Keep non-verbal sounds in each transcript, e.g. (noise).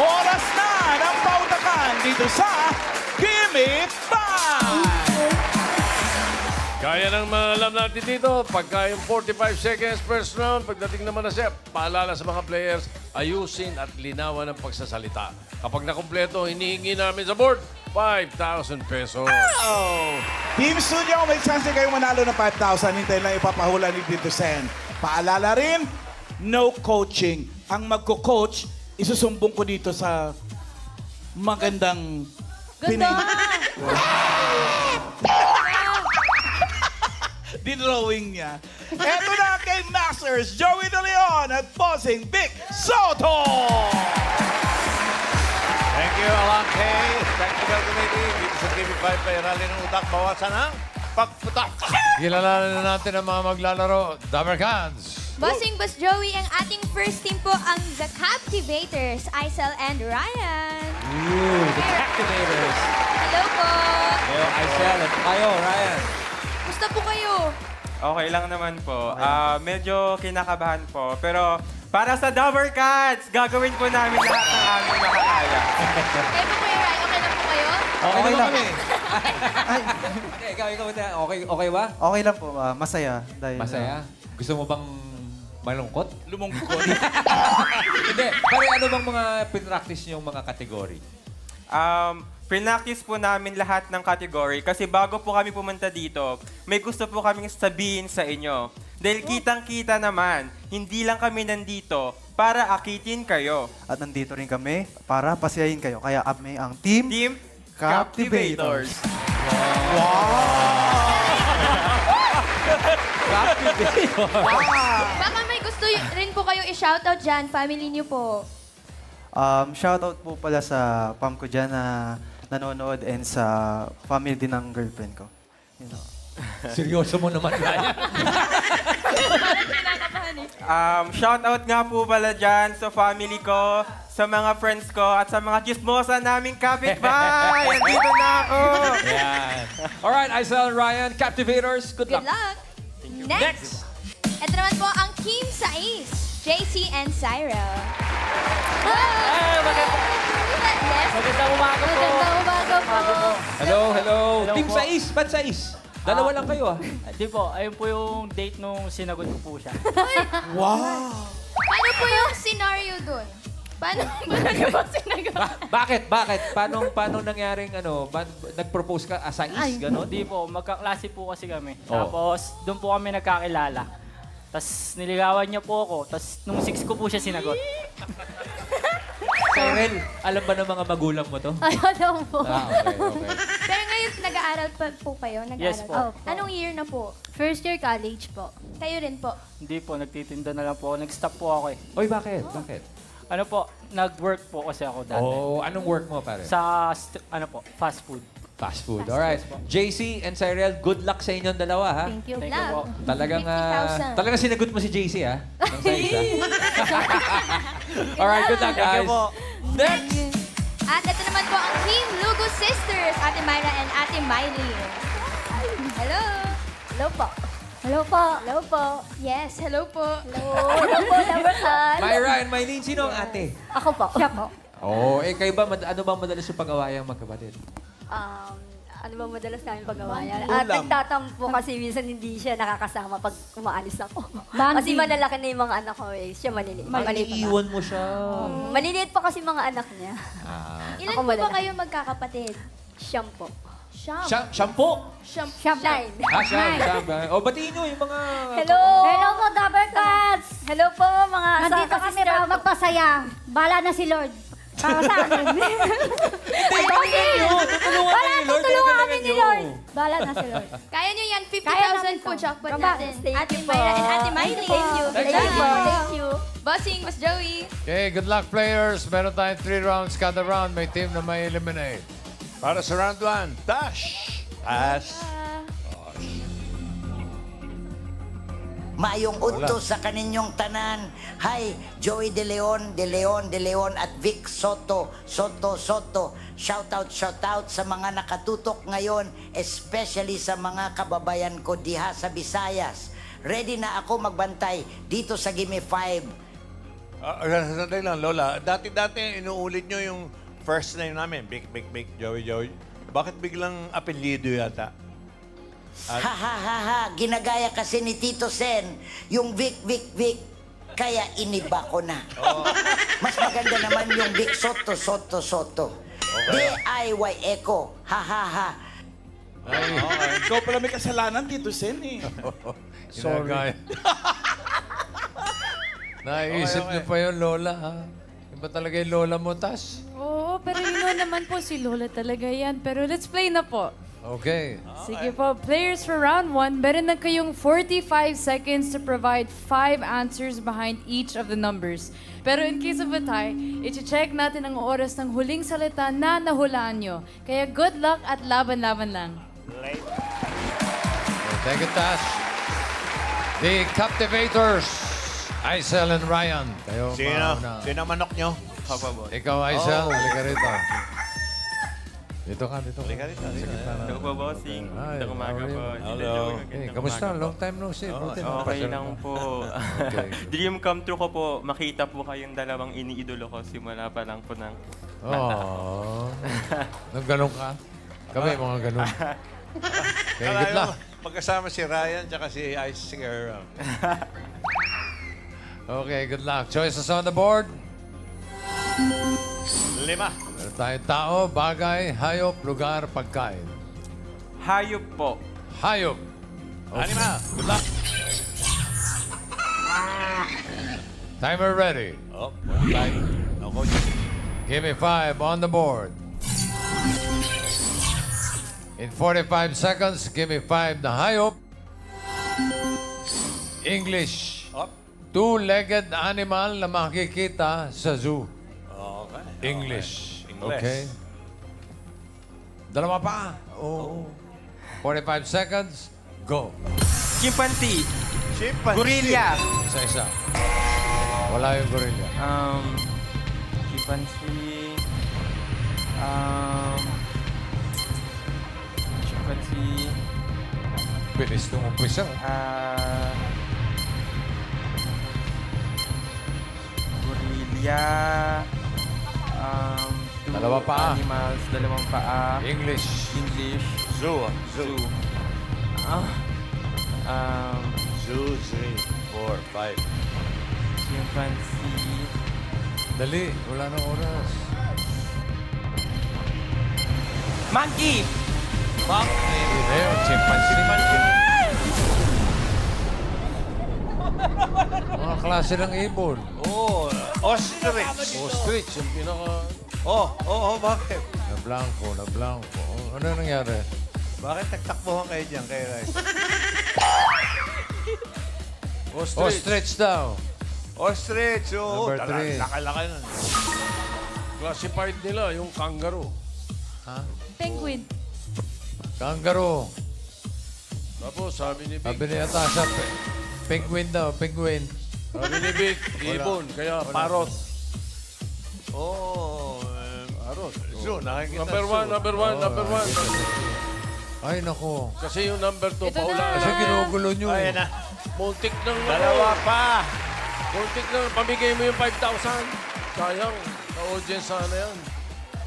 Oras na ng pautakan dito sa Gimme Five! Kaya nang alam natin dito, pagka yung 45 seconds first round, pagdating naman na siya, paalala sa mga players, ayusin at linawan ang pagsasalita. Kapag nakumpleto, hinihingi namin sa board, 5,000 pesos. Oh! Team Studio, may chance kayo manalo ng 5,000. Hintayin lang ipapahula ni Tito Sen. Paalala rin, no coaching. Ang magko-coach, isusumbong ko dito sa magandang Ganda! (laughs) dinrawing niya. Eto na kay Masters, Joey De Leon at Bossing Vic Soto! Thank you, Alan Kay. Technical Committee. Dito sa TV5, pairali ng utak. Bawasan ang pagputak. Kilalanin na natin ang mga maglalaro. Dabber Cans. Bossing Boss Joey, ang ating first team po ang The Captivators, Isel and Ryan. Ooh, the Captivators. Hello po! Kayo, Aisel, at kayo, Ryan. Gusto po kayo? Okay lang naman po. Ah, medyo kinakabahan po. Pero para sa Dover Cats, gagawin po namin lahat ng aming makakaya. (laughs) Kayo po kuya Ryan, okay na po kayo? Okay, lang kami. (laughs) Hindi, ikaw, ikaw, okay, okay ba? Okay lang po, ah, masaya. Dahil, Masaya? Gusto mo bang malungkot? Lumungkot. (laughs) Hindi. Pero ano bang mga pinractice niyong mga kategory? Um, Pinaktis po namin lahat ng category kasi bago po kami pumunta dito, may gusto po kaming sabihin sa inyo. Dahil kitang-kita naman, hindi lang kami nandito para akitin kayo. At nandito rin kami para pasiyahin kayo. Kaya kami ang Team, Team Captivators. Baka may gusto rin po kayo i-shoutout dyan, family niyo po. Um, shoutout po pala sa pam ko dyan na nanonood and sa family din ng girlfriend ko. You know. (laughs) Seryoso mo naman, Ryan. (laughs) Eh. Um, shout out nga po pala dyan sa family ko, sa mga friends ko, at sa mga chismosa naming kapitbahay. (laughs) Andito na ako! Yan. Alright, Aisel and Ryan, Captivators, good, Good luck. luck! Next! Ito naman po ang Team Sais, JC and Cyril. Hey, Magandang umaga po. Magandang umaga po. Hello, hello. Hello Team po. Sais, ba't Sais? Dalawa lang kayo ah. Di po, ayun po yung date nung sinagot ko po siya. Paano po yung scenario dun? Paano paano po sinagot? Ba- bakit? Bakit? Paano, paano nangyaring ano, ba- nag-propose ka as Sais, gano'n? Di po, magkaklase po kasi kami. Oh. Tapos, doon po kami nagkakilala. Tapos, niligawan niya po ako. Tapos, nung six ko po siya sinagot. Cyril, alam ba ng mga magulang mo to? Ay, alam po. Ah, okay, okay. Pero ngayon, nag-aaral pa po kayo? Nag-aaral Yes po. pa? Anong year na po? First year college po. Kayo rin po. Hindi po, nagtitinda na lang po. ako. Nag-stop po ako eh. Oy, bakit? Bakit? Ano po, nag-work po kasi ako dati. Oh, anong work mo, pare? Sa, st- ano po, fast food. Fast food. Alright. JC and Cyril, good luck sa inyong dalawa, ha? Thank you. Thank you po. Talagang, 50,000. talagang sinagot mo si JC, ha? Ha? (laughs) (laughs) Alright, good luck, Thank guys. you po. Next! At ito naman po ang Team Lugo Sisters, Ate Myra and Ate Miley. Hello. Hello po. Hello po. Hello po. Yes, hello po. Hello. Hello po, number one. Myra and Mylene, sino ang ate? Ako po. Siya po. Oh, eh kayo ba, mad- ano ba madalas yung pag-awayang magkapatid? Um, ano ba madalas namin pag-awayan? At nagtatampo kasi minsan hindi siya nakakasama pag umaalis ako. Kasi malalaki na yung mga anak ko eh. Siya maliliit. Maliliit pa. Iiwan mo siya. Mm, Maliliit pa kasi mga anak niya. Ah. Ilan Ako po ba madala. kayo magkakapatid? Siyam po. Siyam. Siya, shampoo? Nine. Ah, siya, siya. O, batiin nyo yung mga... Hello! Hello po, Dabber Cats! Hello po, mga Nandito kami para magpasaya. Bala na si Lord. Para sa amin. (laughs) Nyo! Tutulungan Wala, tutulungan kami ni. Lord. Bala na si Lord. Kaya nyo yan, Kaya namin 50,000 po jackpot natin. Thank Ate. Myra and Ate Miley. Thank you. Thank you. you. Thank you. Bossing, Boss Joey. Okay, good luck players. Meron tayong three rounds kada round. May team na may eliminate. Para sa round 1, dash! Pass. Maayong udto sa kaninyong tanan. Hi, Joey De Leon, De Leon, De Leon at Vic Soto, Soto, Soto. Shout out, shout out sa mga nakatutok ngayon, especially sa mga kababayan ko diha sa Visayas. Ready na ako magbantay dito sa Gimme 5. Ah, uh, sandali lang, Lola. Dati-dati, inuulit nyo yung first name namin. Big, big, big, Joey, Joey. Bakit biglang apelyido yata? Ha ha ha ha, ginagaya kasi ni Tito Sen yung Vic Vic Vic. Kaya iniba ko na. Mas maganda naman yung Vic Soto Soto Soto. DIY Eco. Ha ha ha. Ikaw pala may kasalanan, Tito Sen eh. Sorry. (laughs) Naisip niyo pa yung lola, ha? Iba talaga yung lola mo, Tas? Oo, pero you know naman po si Lola talaga yan. Pero let's play na po. Okay. Sige po, players for round one, meron na kayong 45 seconds to provide five answers behind each of the numbers. Pero in case of a tie, iti-check natin ang oras ng huling salita na nahulaan nyo. Kaya good luck at laban-laban lang. Thank you, Tas. The Captivators, Aisel and Ryan. Kayo Sino? mauna. Sino manok nyo? Ikaw, Aisel, Oh. halika rito. Dito ka, dito ka. Halika rito. Hello po, bossing. Ay, Magandang umaga po. Hello. Hey, magandang kamusta? Long time no see. Buti Okay lang ka. po. Okay. (laughs) Dream come true ko po, makita po kayong dalawang iniidolo ko simula pa lang po ng Oh. (laughs) Nang ganun ka? Kami, mga ganun. (laughs) Okay, good luck. magkasama si Ryan tsaka si Ice Singer. Okay, good luck. Choices on the board. Lima. Meron tayong tao, bagay, hayop, lugar, pagkain. hayop po. Hayop. Anima. Good luck. Timer ready. Oh, Like, no, coach. give me five on the board. In 45 seconds, give me five na hayop. English. Two-legged animal na makikita sa zoo. Okay. English. English. Okay. Dalawa pa. Oh. 45 seconds. Go. Chimpanzee. Chimpanzee. Gorilla. Isa-isa. Wala yung gorilla. Um, chimpanzee. Um, chimpanzee. Bilis nung umpisa. Ah, gorilla. Um, two Dalawa paa. Animals, dalawang paa. English. English. Zoo. ah. Zoo. Zoo. Ah. Um, Zoo, three, four, five. chimpanzee. Dali. Wala nang oras. Monkey! Yun na yun. Chimpanzee. (laughs) Mga klase ng ibon. Oh, ostrich. Ostrich, yung pinaka... Oh, oh, oh, bakit? Na blanco, na blanco. Oh, Ano nangyari? Bakit nagtakbuhan kayo dyan kay Rice? Ostrich. Ostrich daw. Ostrich, oo. Number Tala- three. Laki-laki nun. Classified nila, yung kangaroo. Ha? Penguin. Kangaroo. Tapos sabi ni Vic, Sabi ni Atasha, pe- penguin daw, penguin. Sabi ni Vic, ibon, kaya parrot. Oh, um, Parrot. zoo, nakikita Number one, number one, Oh, number one. Ay, nako. Kasi yung number two, Ito na. paula. Kasi ginugulo nyo. Ayan na. Muntik nang Dalawa pa. Muntik nang pamigay mo yung 5,000. Sayang. Ka-audience sana yan.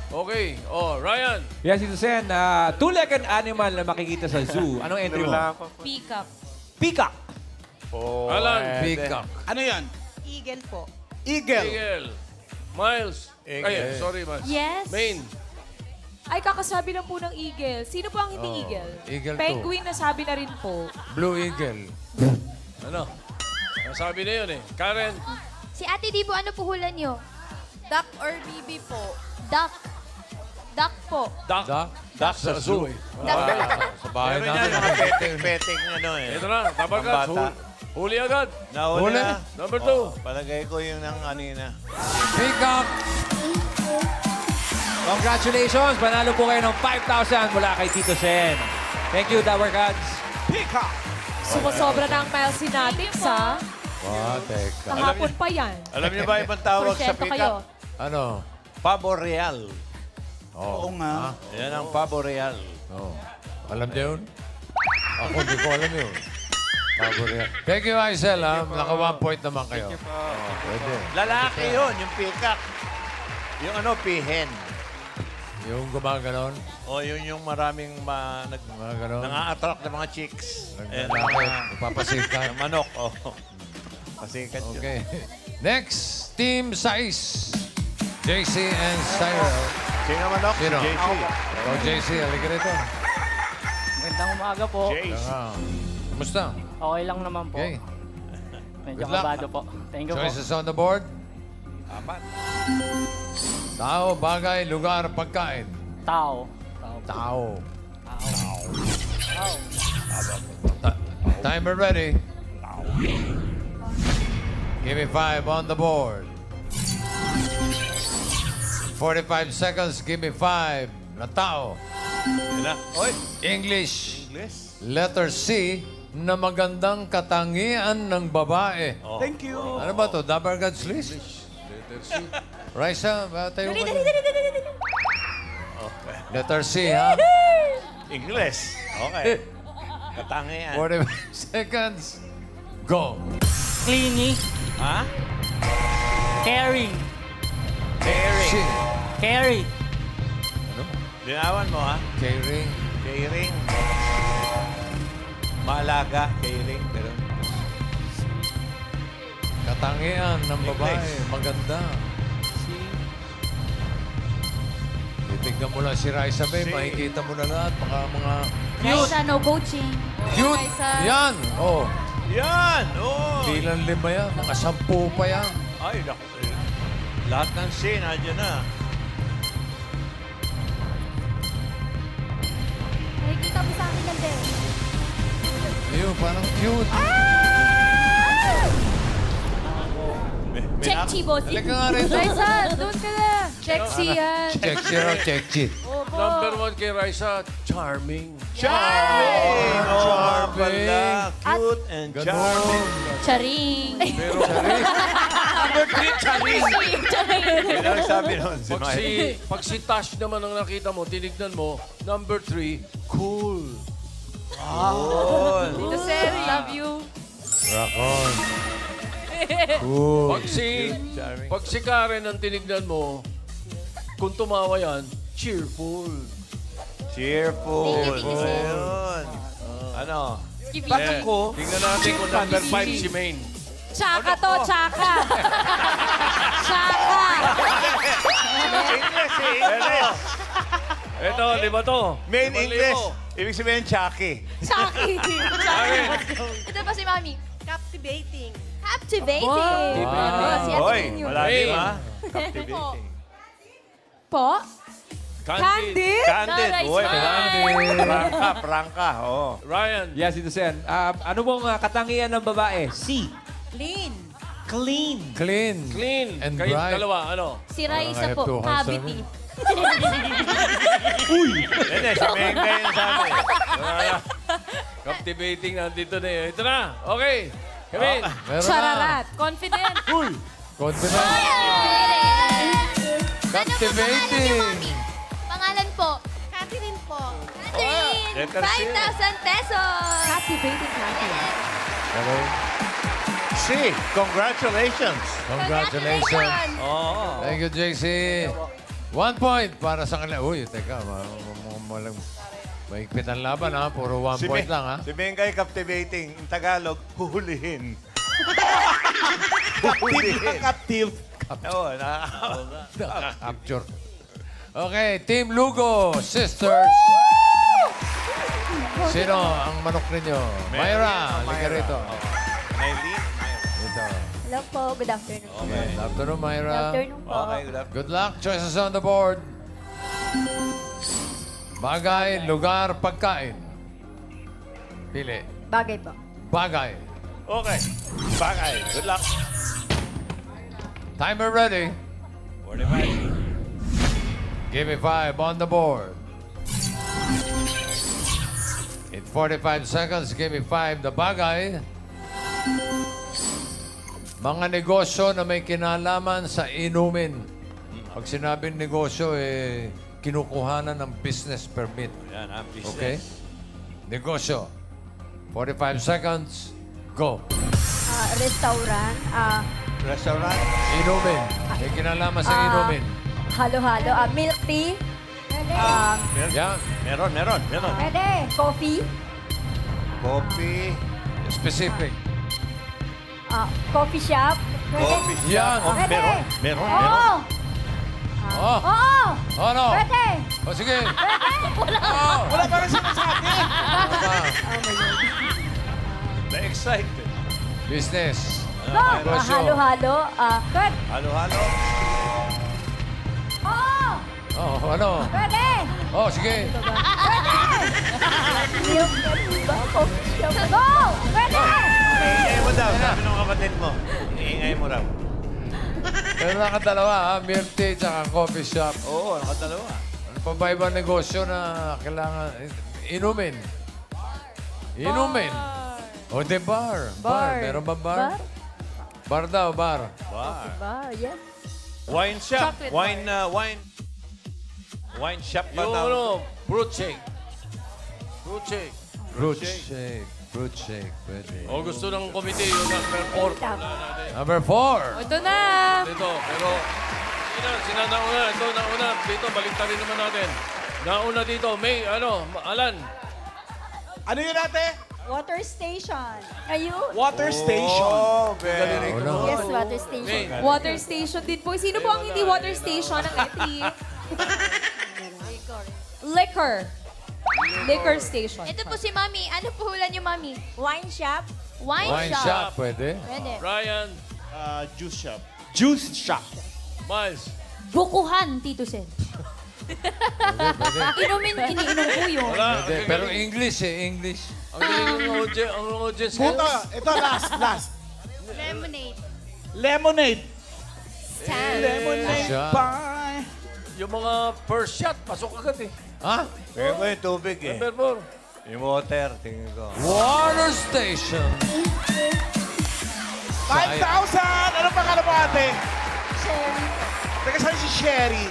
Okay. Oh, Ryan. Yes, Tito Sen. ah, two-legged animal na makikita sa zoo. Anong entry mo? Wala. Peacock. Peacock. Oh, Alan. Peacock. Ano yan? Eagle po. Eagle. Eagle. Miles. Eagle. Ay, sorry, Miles. Yes. Main. Ay, kakasabi lang po ng eagle. Sino po ang hindi Oh, eagle? eagle to. Penguin na sabi na rin po. Blue eagle. Ano? Sabi na yun eh. Karen. Si Ate Dibo, ano puhulan nyo? Duck or bibi po. Duck. Duck po. Duck. Duck. Duck sa zoo eh. Ah, sa bahay namin. mga petting-petting ano eh. Ito na. Tabagat. Pambata. Hul- Huli agad. Nahuli Huli. na. Number two. Oh, palagay ko yung nang anina. Peacock. Congratulations! Panalo po kayo ng 5,000 mula kay Tito Sen. Thank you, Dower Gods. Peacock. Sumusobra na ang miles natin sa Ah, teka. kahapon pa yan. Alam niyo ba ibang tawag sa kayo. pick-up? Ano? Pavo real. Oo nga. Yan ang pavo real. Oh. Alam niyo yun? Ako, hindi ko alam yun. Paborito. Thank you, Aisel. Ha? Naka one point naman kayo. Thank you po. Oh, pwede. Lalaki yun, yung peacock. Yung ano, pihen. Yung gumaganon. O yun yung maraming ma, nag, Gumaganon. nang-attract ng mga chicks. Eh, Naglalaki. mga- Nagpapasikat. ng (laughs) manok. Oh. Pasikat yun. Okay. Next, Team Sais. JC and Cyril. Sino manok? Sino? Si JC. Oh, JC, halika rito. Magandang umaga po. Jace. Ah, Kumusta? Okay lang naman po. Okay. (laughs) Medyo Good luck. kabado po. Thank you po. Choices on the board. Apat. Tao, bagay, lugar, pagkain. Tao. Tao. Tao. Tao. Ta- timer ready. Give me five on the board. 45 seconds, give me five. Na tao. Yun na. Oy! English. English. Letter C na magandang katangian ng babae. Oh. Thank you. Ano ba to? Dabar God's list? Letter C. Raisa, ba tayo Dali, mo? dali, dali, dali, dali. Okay. (laughs) Letter C, ha? English. Okay. Katangian. 45 (laughs) seconds. Go. Clingy. Ha? Caring. Caring. C. Carry. Ano? Linawan mo, ha? Caring. Caring. Maalaga. Caring. Pero, Katangian ng babae. Maganda. Titignan mo lang si Raisa Si- makikita mo na lahat. Mga mga Raisa, no coaching. cute. Raisa. Yan. Oh. yan! Oh! Bilang lima yan. Mga sampu pa yan. Ay, naku. eh, Lahat ng C, nandiyan na. Nakikita mo sa akin lang din. Parang cute. May Check chi, bossy. Halika nga rin. Raisa, doon ka na. Check si yan. Check zero, check cheat. Opo. Number one kay Raisa, charming. Charming! Oh. At- Cute and charming. Charing. Pero Number three, charming. Charing. Yan ang sabi nun si pag Mike. si, pag si Tash naman ang nakita mo, tinignan mo, number three, cool. Tito Seri, love you. Rock on. (laughs) Cool. Pag si, pag si Karen ang tinignan mo, kung tumawa yan, cheerful. Cheerful. Thank you, Tito Sen. Ayun. Ano? Ba't ako? Tingnan natin kung number five si Maine. Tsaka to, tsaka. (laughs) Tsaka. English eh, English. Ito, lima to. Main English. Ibig sabihin, Chucky. Tsaki. (laughs) Karen. Ito pa si Mami. Captivating. Captivating. Wow. Oh, si Ate Hoy, malalim ha? Captivating. Po? Candy. Candid. Nice Uy, candid. Prangka, prangka. Oh. Ryan. Yes, Tito Sen. Um, ano bang uh, katangian ng babae? C. Clean. Clean. Clean. Clean. And Kayo bright. dalawa, ano? Si Raisa po, two cavity. Hindi, si Mengay yung sabi. Wala. Captivating nandito na eh. Ito na. Okay. Kevin. Meron Chararat. Confident. na. Confident. Captivating. Ano Mami? Pangalan po? Catherine po. Catherine! Letter C. 5,000 pesos! Captivating Catherine. Okay. C, congratulations. Congratulations. Oo. Thank you, JC. One point para sa kanila. Uy, teka. Ma ma ma ma Maigpit ang laban, ha? Puro one Si point lang, ha? Si Mengay captivating. In Tagalog, huhulihin. (laughs) Captive. Captive. Oo, nakaka- Capture. Okay, Team Lugo, sisters. Sino ang manok ninyo? Myra, halika rito. Maylene? Ito. Hello po, good afternoon. Okay. Good afternoon, Myra. Good afternoon po. Okay, good afternoon. Good luck. Choices on the board. Bagay, lugar, pagkain. Pili. Bagay po. Bagay. Okay. Bagay. Good luck. Timer ready. 45. Give me five on the board. In 45 seconds, give me five the bagay. Mga negosyo na may kinalaman sa inumin. Pag sinabing negosyo, eh, kinukuhanan ng business permit. Yan ha, business. Okay? Negosyo. 45 seconds. Go. Ah, restaurant. Ah, Restaurant. Inumin. May kinalaman sa Ah. inumin. halo-halo. Ah, milk tea. Ah, Mer- Yan. Meron, meron, meron. Pwede. coffee. Coffee. Specific. Ah, coffee shop. Coffee shop. Yan. Oh, Pwede. meron, meron, Oo. meron. Oh. Oo. Ano? Pwede. O sige. Pwede. Oh. Wala pa rin sinasabi. Ano ba? Na-excited. Business. Go. Ah, halo-halo. Ah, pwede. Halo-halo. Oo. Oh, ano? Pwede. Oh, sige. Milk (laughs) tea ba? Coffee shop. Go. Pwede. Iingay mo daw, sabi ng kapatid mo. Iingay mo raw. Pero nakadalawa, ha? Tea tsaka coffee shop. Oo, nakadalawa. Ano pa ba ibang negosyo na kailangan inumin? Inumin. O de bar. Bar. Meron ba bar? Bar? Bar daw, bar. Bar. Ba, yes. Wine shop. Chocolate Wine, uh, wine. Wine shop ba Yung ano, fruit shake. Fruit shake. Fruit shake. Fruit shake. Pwede. O gusto ng committee yung number 4. Number four. Ito na. Dito, pero... Sina, sina nauna. Ito, nauna. Dito, balik rin naman natin. Nauna dito. May, ano, Alan. Ano yun ate? Water station. Ayun. Water station. Oh, very Oh, good. no. Yes, water station. May. Water station din po. Sino po ang hindi water station ng Eti? (laughs) Liquor. Liquor station. Ito po si Mami. Ano po hula niyo, Mami? Wine shop. Wine, Wine shop. shop. Pwede. Pwede. Ryan. juice shop. Juice shop. Miles. Bukuhan, Tito Sen. (laughs) Inumin, iniinom po yun. Wala. Pwede. Pero English eh, English. Ang galing ng audience. Ang audience. Puto, ito last, last. Lemonade. Lemonade. Stand. Lemonade pie. Yung mga first shot, pasok agad eh. Ha? Pero mo yung tubig eh. Number 4. Yung water, tingin ko. Water station. 5,000! Ano pangalan mo ate? Sherry. Teka saan si Sherry?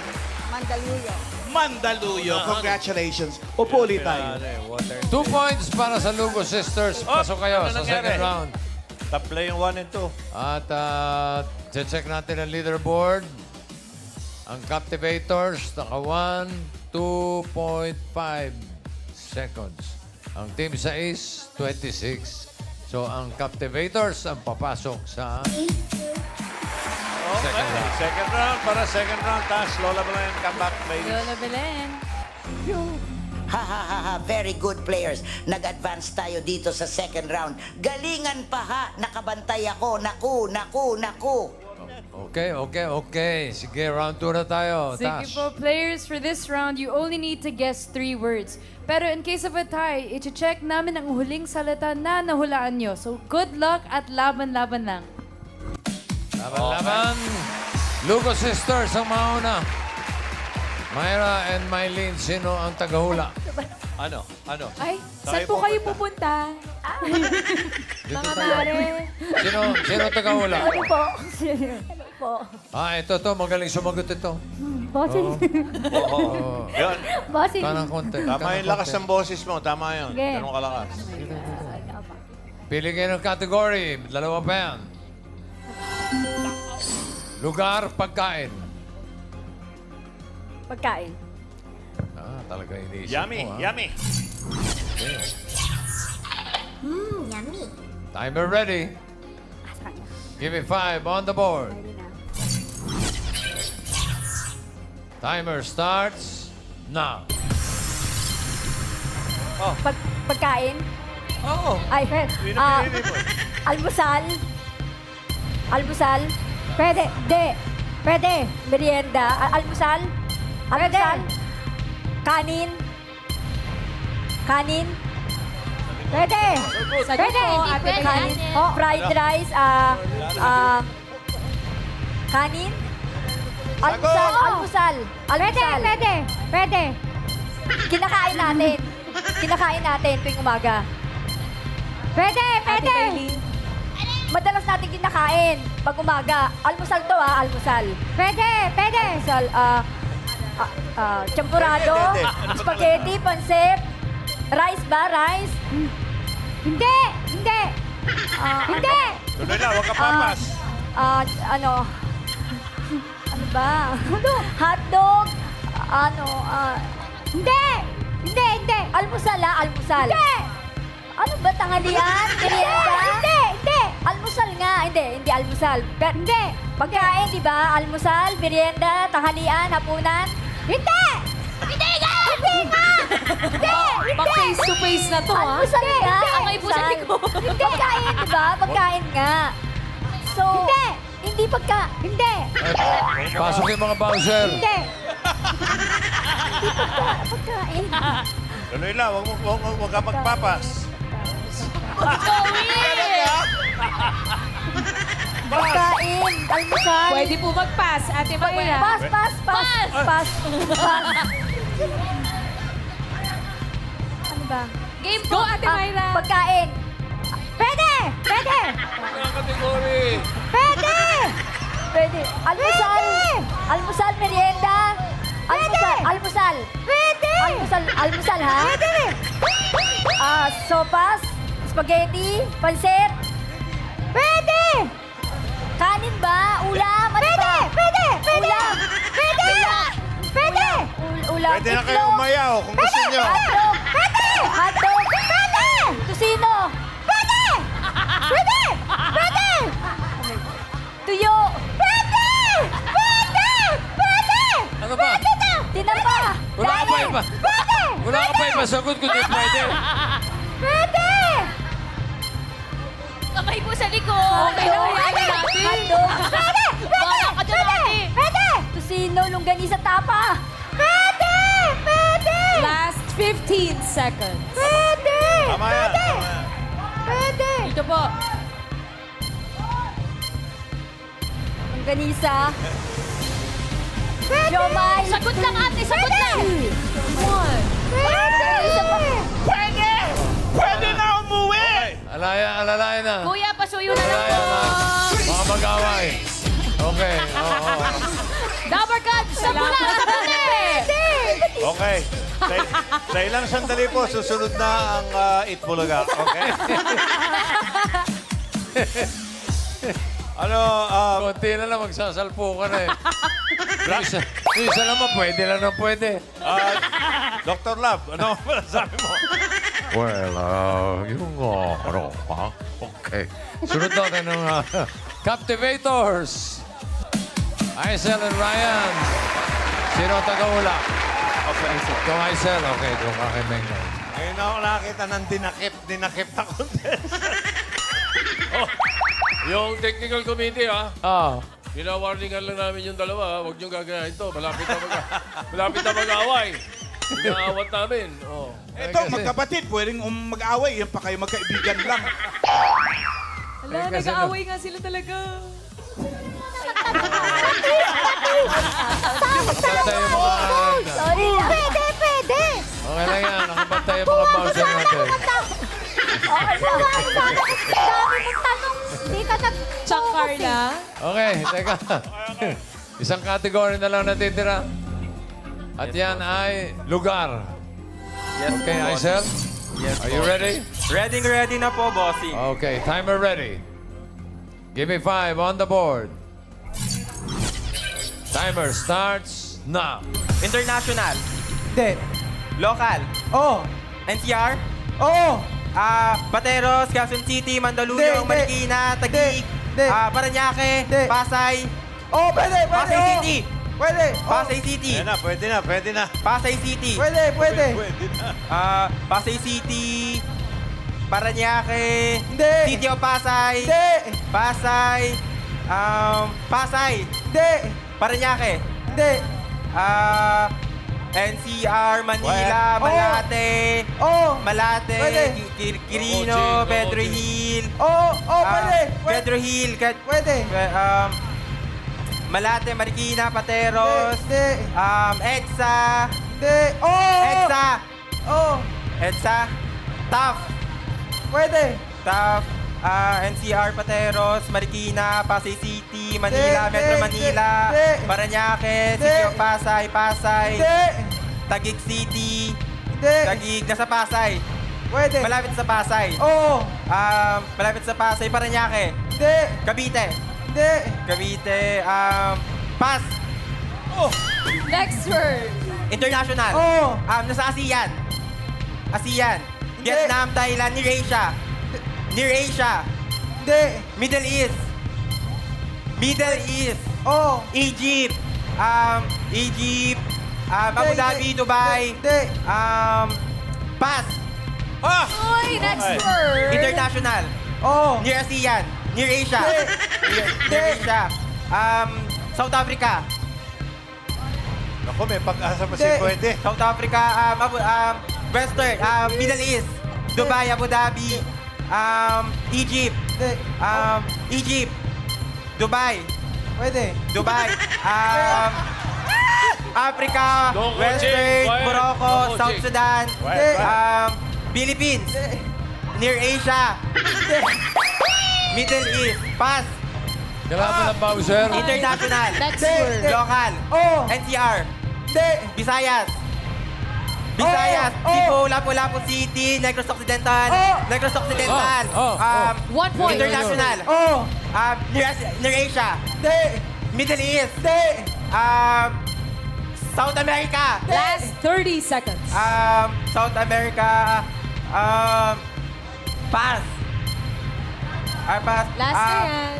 Mandaluyong. Mandaluyo. Congratulations. Upo ulit tayo. Water. Two points para sa Lugo Sisters. Pasok kayo ano sa second round. Tapla yung 1 and 2. At uh, check natin ang leaderboard. Ang Captivators, naka 1, 2.5 seconds. Ang Team 6, 26. So, ang Captivators ang papasok sa Okay. Second round. Second round. Para second round. Taas, Lola Belen, come back, ladies. Lola Belen. Ha ha ha ha, very good players. Nag-advance tayo dito sa second round. Galingan pa ha, nakabantay ako. Naku, naku, naku. Okay, okay, okay. Sige, round 2 na tayo. Sige Tash. po, players, for this round, you only need to guess three words. Pero in case of a tie, i-check namin ang huling salita na nahulaan nyo. So, good luck at laban-laban lang. Laban-laban. Lugo Sisters ang mauna. Myra and Mylene, sino ang tagahula? (laughs) Ano? Ano? Ay, saan po kayo pupunta? (laughs) Dito Mga mare. Sino, sino tagahula? Ano po? Ano po? Ah, ito to. Magaling sumagot ito. Bossing. Oo. (laughs) Yun. Bossing. Tanang konti. Tama yung lakas ng boses mo. Tama yun. Sige. Ganun kalakas. Pili kayo ng category. Dalawa pa yan. Lugar, pagkain. Pagkain. Talaga iniisip Yummy, mo, ah. yummy. Mmm, yummy. Timer ready. Give me five on the board. Timer starts now. Pag, pagkain. Oo. Ay, Fred. Mo. almusal. Almusal. Pwede. De. Pwede. Merienda. Ah, almusal. Almusal. Kanin. Kanin. Pwede. Sagot Pwede. po, Ate pwede. Kanin. Oh, fried rice. Ah, ah, kanin. Almusal. Almusal. Pwede, Almusal. pwede. Pwede. Kinakain natin. Kinakain natin tuwing umaga. Pwede, pwede. Madalas natin kinakain pag umaga. Almusal to ah, almusal. Pwede, pwede. Almusal, ah, ah, ah, champurado, spaghetti, pansip, rice ba, rice? Hindi, hindi. Ah, hindi! Tuloy na, huwag ka papas. Ah, ano? Ano ba? Hotdog? Ano? Ah, hindi! Hindi, hindi! Almusal, almusal. Hindi! Ano ba, tanghalian? (laughs) Merienda? hindi, hindi! Almusal nga, hindi, hindi almusal. Pero, hindi! Pagkain, di ba? Almusal, merienda, tanghalian, hapunan? Hindi! Hindi nga! Hindi nga! Hindi! Pag face to face na to, ha? Almusal Hindi, nga! hindi. Kamay po sa almusal. likod. Hindi. Pagkain, di ba? Pagkain nga. So, hindi! Hindi pagka... Hindi! Pasok yung mga bouncer. Hindi! Hindi pagka... Pagkain. Tuloy na, huwag, mo- huwag, huwag, huwag ka magpapas. (laughs) Pagkain. Almusal. Pwede po mag-pass, Ate Mayra. Pass, pass, pass. Pass. Pass. Ano ba? Game po, Ate Mayra. Pagkain. Pwede! Pwede! Kategory. Pwede! Pwede. Almusal. Almusal, merienda. Almusal. Almusal. Pwede! Almusal, almusal ha? Pwede! Ah, sopas, spaghetti, pansit. Pwede! Kanin ba? Ulam? Ano pwede! Ba? Pwede! Pwede! Ulam! Pwede! Pwede! Ul- ulam. Pwede na kayo itlog. umayaw kung gusto Pwede! nyo. Hotdog! Pwede! Hotdog! Pwede! Tusino! Pwede! Pwede! Pwede! Tuyo! Pwede! Pwede! Pwede! Ano ba? Pwede na! Tinapa! Wala ka pa iba. Pwede! Wala ka pa iba sagot kundi pwede. Pwede! Kamay po sa likod. Kaya nangyayari natin. Hotdog! Pwede! Pwede! Pwede! Pwede! Tusino, longganisa, tapa! Pwede! Pwede! Last 15 seconds. Pwede! Tama yan, Pwede! Pwede! Dito po. Longganisa. Pwede! Siomay! Sagot lang, ate. Sagot lang. One. Pwede! Pwede! Pwede! Alaya, alalaya na. Kuya, pasuyo na lang po. na. Mga mag-away. Okay, oo. Dabber Cut, sa pula, sa puti. Okay. Sa, sa ilang sandali po, susunod na ang uh, Itbulaga. Okay? (laughs) ano, uh, Konti na lang, magsasalpo ka na eh. Yung (laughs) isa, isa naman, pwede lang na pwede. uh, Dr. Love, ano (laughs) sabi mo? Well, uh, yung uh, ano, ha? Okay. Sunod natin ng uh, Captivators. Aisel and Ryan. Sino taga-ula? Okay. Kung Aisel, okay. Doon ka kay Mengo. Ngayon ako nakakita ng dinakip, dinakip na contest. (laughs) Oh, yung technical committee, ha? Ah. Pinawarningan lang namin yung dalawa, ha? Huwag niyong gagawin ito. Malapit na, mag malapit na mag-away. Inaawat namin. Oh. Ito, magkapatid, pwedeng um, mag-away. Yan pa kayo magkaibigan lang. Wala, Eh, kasi nag-aaway nga sila talaga. Nakabantay yung mga... Sorry. Pwede, pwede! Okay lang yan. Nakabantay yung mga bouncer natin. Okay po, ang dami mong tanong. Hindi ka nag... Chuck Carla. Okay, teka. (laughs) Isang category na lang natitira. At yan ay lugar. Okay, Aisel? Are you ready? Ready, ready na po, bossing. Okay, timer ready. Give me five on the board. Timer starts now. International. Hindi. Local. Oo. NCR. Oo. Ah, Pateros, Quezon City, Mandaluyong. Marikina, Taguig, ah, Paranaque, Hindi. Pasay, Oo, pwede, pwede. Pasay oo. City, Pwede. oo. Pasay City, Pwede na, pwede na, pwede na. Pasay City, Pwede, pwede. Pwede na. ah, Pasay City, Paranaque, Hindi. City of Pasay, Hindi. Pasay, um, Pasay, Hindi. Paranaque, Hindi. ah, NCR, Manila, Well, Malate, Oo. Malate, Pwede. Ki- Oo, Quirino, Jing, Pedro oo, Jing. Hill, Oo, oo, ah, pwede. Pwede. Pedro Hill, Kat- Pwede. um, Malate, Marikina, Pateros, Hindi. um, EDSA, Hindi. Oo. EDSA, Oo. EDSA, TAF, Pwede. TAF, ah, NCR, Pateros, Marikina, Pasay City, Manila, Hindi, Metro hindi, Manila, hindi. Paranaque. City of Pasay, Pasay. Taguig City. Taguig, nasa Pasay, Pwede. Malapit sa Pasay. Oo. Um, malapit sa Pasay, Paranaque. Hindi. Cavite. Hindi. Cavite. Um, pass. Next word. International. Oo. Um, nasa ASEAN. ASEAN. Vietnam, Thailand, Near Asia. Near Asia. Hindi. Middle East. Middle East. Oo. Egypt. Um, Egypt. Um, Abu Hindi, Dhabi, hindi, Dubai. Hindi. Um, pass. Ah! Uy, next Okay. word. International. Oo. Near ASEAN. Near Asia. Near, near Asia. Um, South Africa. Ako, may pag-asa pa si. Pwede. South Africa. Um, Abu, um, Western. Um, Middle East. Dubai, Abu Dhabi. Um, Egypt. Um, Egypt. Dubai. Pwede. Dubai. (laughs) Um, Africa, Western. Morocco, South Jake. Sudan, um, Philippines, Near Asia, Middle East, pass, Kailangan ng Bowser. international, Next Hindi. word. local, Oo. NCR, Hindi. Visayas, Visayas, Oh, oh. Cebu, Lapu-Lapu City, Negros Occidental, Oh. Negros Occidental, Oh, oh, um, One point. international, Oo. um, near, near Asia, Hindi. Middle East, Hindi. um, South America, Last 30 seconds. Um, South America, um, pass. Ah, pass. Last Ah, na yan.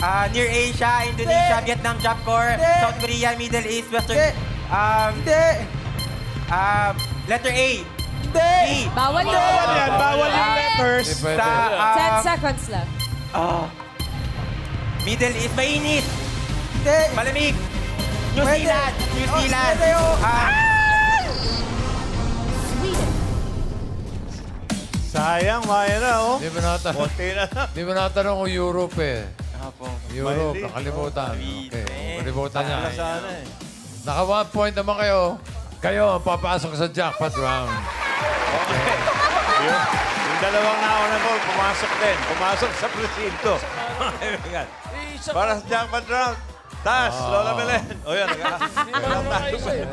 ah, near Asia, Indonesia, Hindi. Vietnam, Job Corps, Hindi. South Korea, Middle East, Western. Hindi. Um, Hindi. um, letter A. Hindi. B. Bawal yun. Bawal yan, bawal yung letters. Sa, um, 10 seconds left. ah, Middle East, mainit, Hindi. malamig. New. Zealand, New Oh, Zealand. oh. Ah, Sayang, maya na, oh. Hindi mo natanong. Konti na lang. Hindi mo natanong kung Europe eh. Apo. Europe, nakalimutan. Okay, nakalimutan niya. Sana eh. Naka one point naman kayo. Kayo ang papasok sa jackpot round. Yung, yung dalawang nauna ko, pumasok din. Pumasok sa presinto. Para sa jackpot round. Tas, Lola Belen. O yan, nag- nagkakatayo (laughs) pa yun.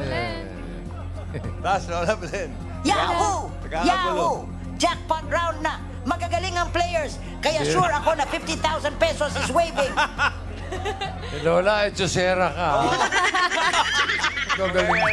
Tas, Lola Belen. Yahoo! Yahoo! Jackpot round na! Magagaling ang players. Kaya sure ako na 50,000 pesos is waving. Si (laughs) Lola, eh, Josera ka. (laughs) Ikaw galing.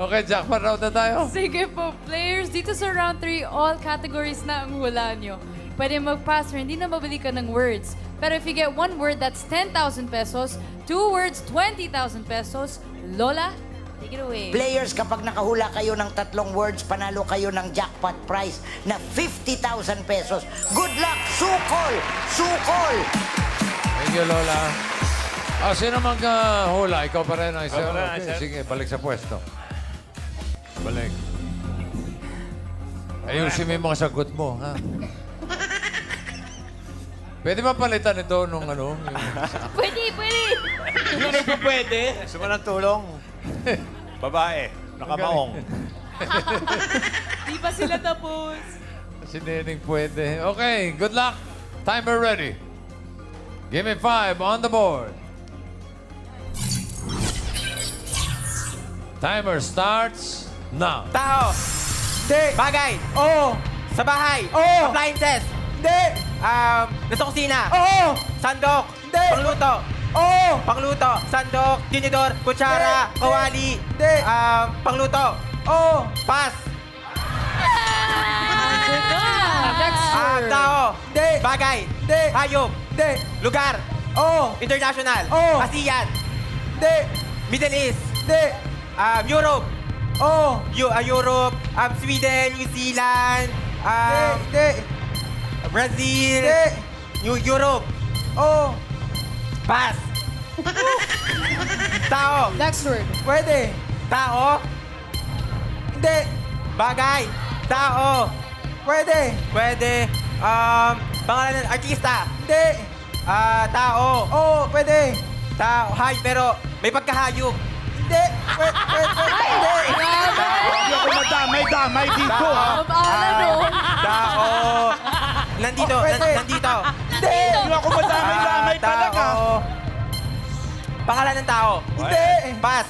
Okay, jackpot round na tayo. Sige po, players, dito sa round 3, all categories na ang hula nyo. Pwede mag-pass or hindi na mabalikan ng words. Pero if you get one word, that's 10,000 pesos. Two words, 20,000 pesos. Lola, take it away. Players, kapag nakahula kayo ng tatlong words, panalo kayo ng jackpot prize na 50,000 pesos. Good luck! Sukol! Sukol! Thank you, Lola. Ah, sino mag-hula? Ikaw pa rin ang isa. Ako pa rin ang Okay, sige, balik sa pwesto. Balik. Ayusin mo yung mga sagot mo, ha? Pwede ba palitan ito nung ano? Yung... Pwede, pwede. Hindi po pwede. Gusto mo ng tulong? (laughs) Babae, nakamaong. (laughs) Di pa sila tapos. Si Nening pwede. Okay, good luck. Timer ready. Give me five on the board. Timer starts now. Tao. Hindi. Bagay. Oo. Sa bahay. Oo. Appliances. Hindi. Um, nasa kusina. Oo. Sandok. Hindi. Pangluto. Oo. Pangluto. Sandok. Tinidor. Kutsara. Hindi. Kawali. Hindi. Um, pangluto. Oo. Pass. Next Ah, tao. Hindi. Bagay. Hindi. Hayop. Hindi. Lugar. Oo. International. Oo. ASEAN. Hindi. Middle East. Hindi. Um, Europe. Oo. Eu- uh, Europe. Um, Sweden. New Zealand. Hindi. Um, Hindi. Brazil. Hindi. New Europe. Oo. Pass. (laughs) Tao. Next word. Pwede. Tao. Hindi. Bagay. Tao. Pwede. Pwede. Um, pangalan ng artista. Hindi. Ah, tao. Oo. Pwede. Tao. Hay, pero may pagkahayop. Hindi. Pwede. Pwede. Hindi. Hindi ako madamay-damay dito, ha? No. Tao. (laughs) Nandito. Oh, pwede. nan- nandito. Hindi. Hindi ako madamay-damay Ah, talaga. Pangalan ng tao. Hindi. Pass.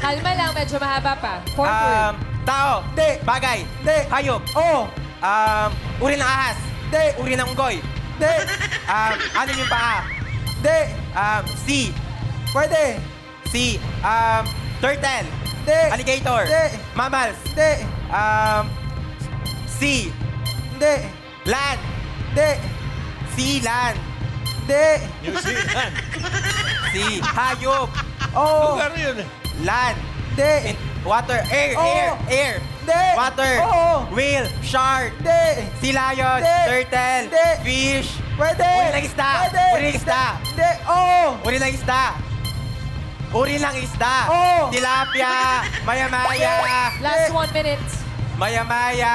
Kalma lang, medyo mahaba pa. Fourth word. Um, tao. Hindi. Bagay. Hindi. Hayop. Oo. Um, uri ng ahas. Hindi. Uri ng unggoy. Hindi. Um, anim yung paa. Hindi. Um, sea. Pwede. Sea. Um, turtle. Hindi. Alligator. Hindi. Mammals. Hindi. Um, sea. Hindi. Land. Hindi. Sea, land. Hindi. New Zealand. Sea. Hayop. Oo. Lugar yun eh. Land. Hindi. In- water. Air. Oo. Air. Air. Hindi. Water. Oo. Whale. Shark. Hindi. Sea lion. Hindi. Turtle. Hindi. Fish. Pwede. Uri ng isda. Pwede. Uri ng isda. Hindi. Oo. Uri ng isda. Uri ng isda. Oo. Tilapia. Maya-maya. Last one minute. Maya-maya.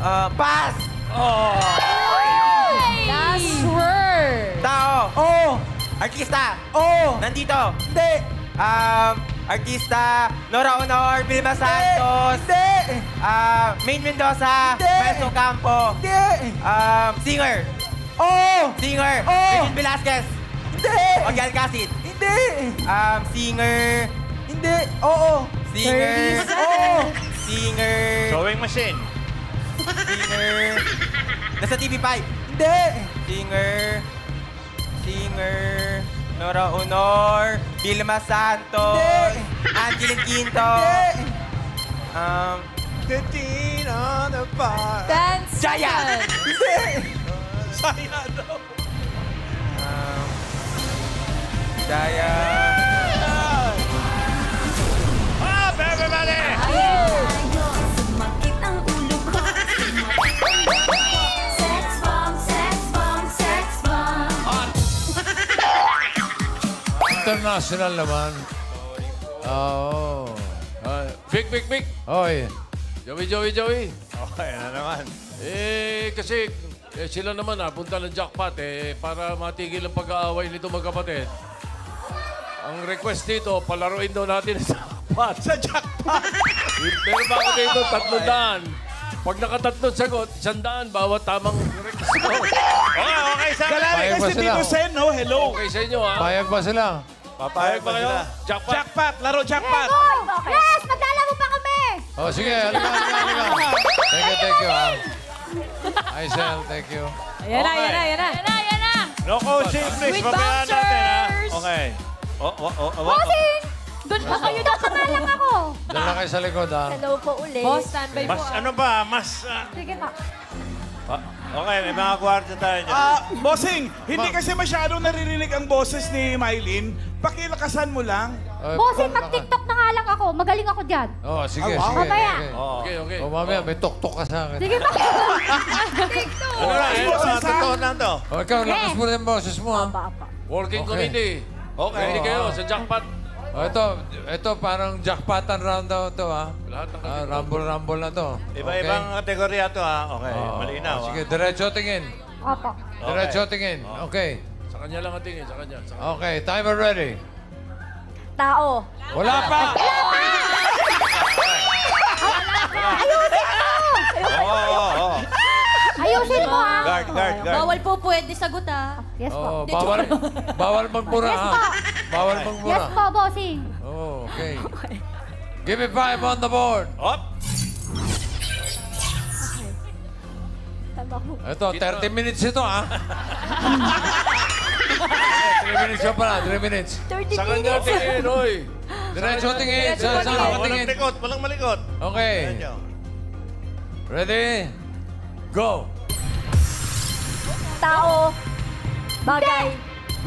Uh, pass. Last word. Tao. Oo. Artista. Oo. Nandito. Hindi. Um, artista. Nora Honor. Vilma Santos. Hindi. Uh, Main Mendoza. Maestro Campo. Hindi. Um, singer. Oo. Singer. Oo. Regine Velasquez. Hindi. Ogyal Casid. Hindi. Um, singer. Hindi. Oo. Singer. Oo. Singer. Sewing machine. Singer. Nasa TV5. Hindi. Singer. Singer. Nora Honor. Vilma Santos. Hindi. Angeline Quinto. Hindi. Um, The teen on the bar. Dance. Jaya. Hindi. Saya daw. um, Daya. International naman. Oo. Ah, Vic, Vic, Vic. Oy. Joey, Joey, Joey. Okay, na naman. Eh, kasi eh, sila naman napunta ng jackpot eh, para matigil ang pag-aaway nito magkapatid. Ang request dito, palaruin daw natin sa jackpot. Sa jackpot. Meron ba ako dito? Tatlong daan. Pag nakatatlong sagot, isang daan bawat tamang request ko. Okay, okay, sa Galari Payag ba kasi sila? dito Sen, no? Hello. Okay sa inyo, ha? Payag ba sila? Papayag ba kayo? Jackpot. Jackpot, laro jackpot. Yes, maglalaro pa kami. Oh, sige. Halika, halika, halika. Thank you, thank you, ah. Aisel, thank you. Ayan na, ayan na, ayan na. Yan na, yan na. No coaching, please. With Pabayaan natin, ha? bouncers. Okay. Oh, oh, oh, oh, oh. Bossing! Doon pa kayo nakamalak ako. Dala kayo sa likod, ah. Hello po ulit. Boss, standby po. Mas ah. ano ba? Mas... ah, Sige pa. Okay, may mga kwarto tayo dyan. Ah, bossing, hindi kasi masyadong naririnig ang boses ni Mylene. Pakilakasan mo lang. Oy, Bossing, mag-tiktok na nga lang ako. Magaling ako dyan. Oh, sige, Ah, wow. sige. Mamaya. sige. Oo. Okay, okay. Oh, mamaya, may tok-tok ka sa akin. Sige (laughs) pa. Ano lang, Ay, ito, boses, ah, ha? totoo na to. Oh, ikaw, lakas mo rin yung boses mo. Apa, apa. Working Okay. committee. Okay. Ready kayo sa jackpot. Oh, ito, ito parang jackpotan round daw to, ah. Lahat ng Ah, rumble-rumble na to. Iba-ibang kategorya to, ha? Okay, Okay. malinaw, Oh, ha? sige, diretso tingin. Apa. Diretso tingin. Okay. Sa kanya lang ang tingin, sa kanya. Sa kanya. Okay, timer ready. Tao. Wala pa! Ayusin mo! Oo, oo, oo. Ayusin mo, ha? Guard, guard, guard. Bawal po pwede sagot ah. Yes Oh, po. bawal, bawal magmura, Yes ha? po. Bawal Yes magmura. po, bossing. Oh, (laughs) okay. Give me five on the board. Tama ko. Ito, 30 minutes ito, (laughs) ha? 3 minutes ka pala, 3 minutes. 30 Sa kanya minutes. (laughs) tingin, oy. Diretso tingin. Sa sa Walang nakatingin. likot, walang malikot. Okay. Ready? Go. Tao. Bagay.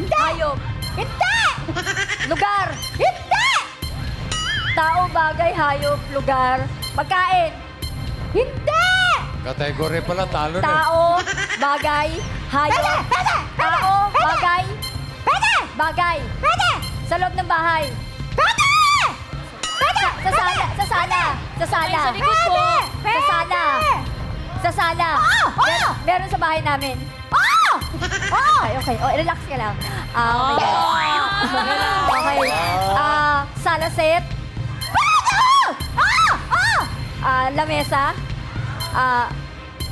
Hayop. Hindi. Lugar. Hindi. Tao, bagay, hayop, lugar. Pagkain. Hindi. Category pala, talo na. Tao, bagay, hayop. Pwede. Tao, bagay. Pwede. Bagay. Pwede. Sa loob ng bahay. Pwede. Pwede. Sa sala. Sa sala. Sa sala. Sa likod po. Sa sala. Sa sala. Mer- meron sa bahay namin. (laughs) Oh! Oh! Okay, okay. Oh, relax ka lang. Ah, okay. okay. Ah, sala set. Ah! Ah! Ah, lamesa. Ah,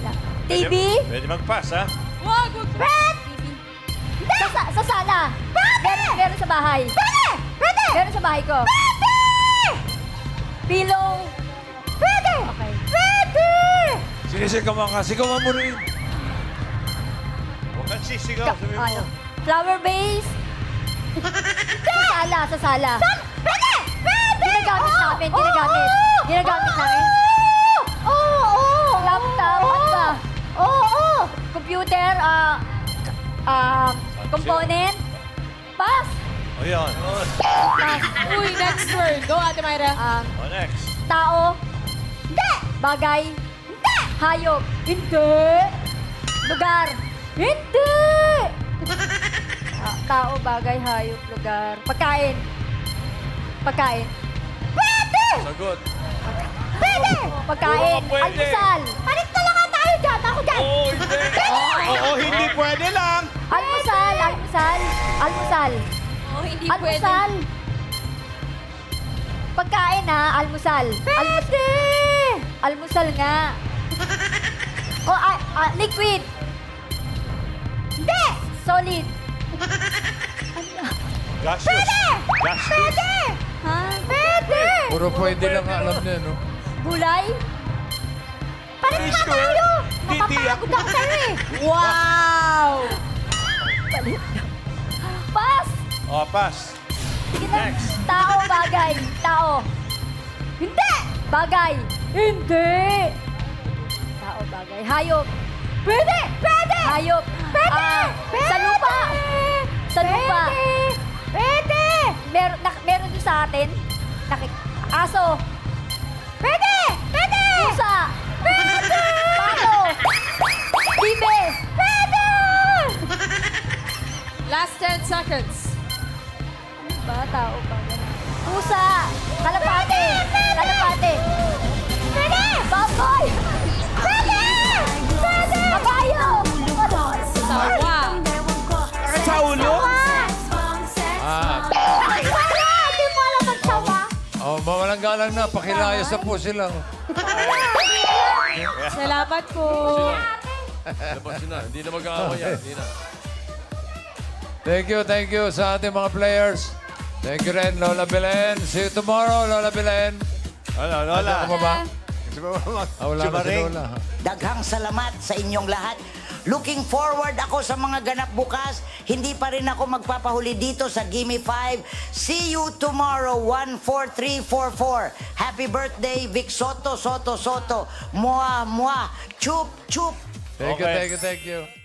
la- TV. Pwede, pwede mag-pass, ha? Wag, wag. Pwede. Sa, sa, sa sala. Pwede. Meron, meron sa bahay. Pwede. Pwede. Meron sa bahay ko. Pwede. Pillow. Okay. Pwede! Sinisigawan ka. Sigawan mo rin. Huwag kang sisigaw. Ka- Sabi mo. ano? Flower vase. (laughs) sa sala, sa sala. Pwede! Pwede! Ginagamit namin, ginagamit. Ginagamit namin. Oo! Oo! Laptop, ano ba? Oo! Oo! Computer, ah... ah... component. Pass! O yan. Pass. (laughs) Uy, next word. Go, Ate Myra. Um, O next. tao. Hindi! Bagay. Hayop. Hindi! Lugar. Hindi! Ah, tao, bagay, hayop, lugar. Pagkain. Pagkain. Pwede! Sagot. Pwede! Pagkain. Oo, pwede. Almusal. Palit na lang nga tayo dyan. Ako dyan. Oo, hindi. Oo, hindi pwede lang. Almusal. Almusal. Almusal. Oh, hindi Almusal. Pagkain ha, almusal. Pwede! Almusal nga. O, ah, ah, liquid. Hindi! Solid. (laughs) Gaseous. Pwede! Gaseous. Pwede! Ha? Pwede! Puro pwede lang ang alam niya, no? Gulay? Na Sure. tayo! Napapagod ako sa'yo eh. (laughs) Wow! Palit. (laughs) Pass! O, pass. Sige na. Tao, bagay. Tao. Hindi! Bagay. Hindi! Bagay. Hayop. Pwede! Pwede! Hayop. Pwede! Sa lupa. Sa lupa. Pwede! Meron, nak, meron doon sa atin. Nakik aso. Pwede! Pwede! Pusa. Pwede! Pato. Bibe. Pwede! Last 10 seconds. Ba, tao ba? Pusa! Kalapate! Kalapate! Pwede! Baboy! Mawalang galang na. Pakilayas na po sila. (laughs) Salamat po. Labas na. Hindi na mag-aaway yan. Hindi na. Thank you, thank you sa ating mga players. Thank you rin, Lola Belen. See you tomorrow, Lola Belen. Ano, Ano Lola? ka pa ba? Ba Ah, wala na si? Lola. ha? Daghang salamat sa inyong lahat. Looking forward ako sa mga ganap bukas. Hindi pa rin ako magpapahuli dito sa Gimme 5. See you tomorrow, 14344. Happy birthday, Vic Soto, Soto, Soto. Mua, mua. Chup, chup. Thank you, Okay. thank you, thank you.